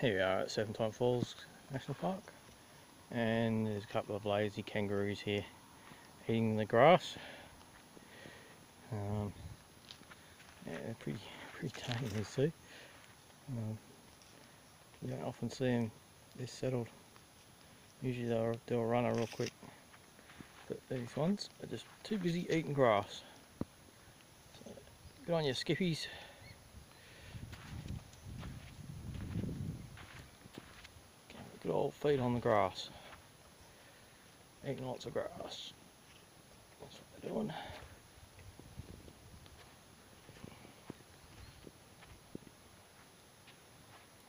here we are at Seven Serpentine Falls National Park and there's a couple of lazy kangaroos here eating the grass. Um, yeah, they're pretty, pretty tame these two. Um, you don't often see them this settled. Usually they'll a runner real quick. But these ones are just too busy eating grass. So, good on you skippies. Good old feet on the grass. Eating lots of grass. That's what they're doing.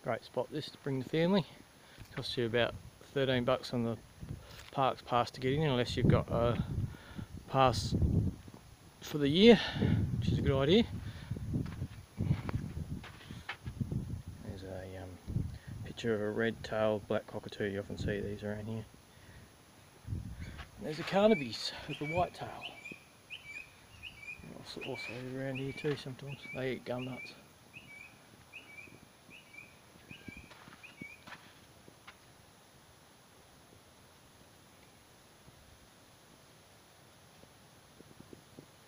Great spot this to bring the family. Costs you about 13 bucks on the park's pass to get in unless you've got a pass for the year, which is a good idea. There's a um, picture of a red-tailed black cockatoo. You often see these around here. And there's a Carnaby with the white tail. Also, also around here too sometimes. They eat gum nuts.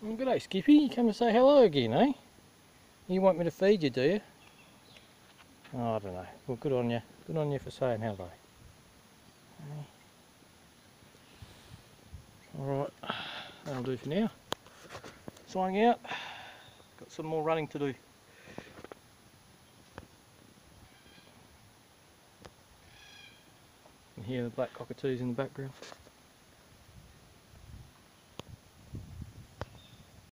Well, good day, Skippy. You come to say hello again, eh? You want me to feed you, do you? Oh, I don't know. Well, good on you. Good on you for saying hello. Alright, that'll do for now. Signing out. Got some more running to do. And here the black cockatoos in the background.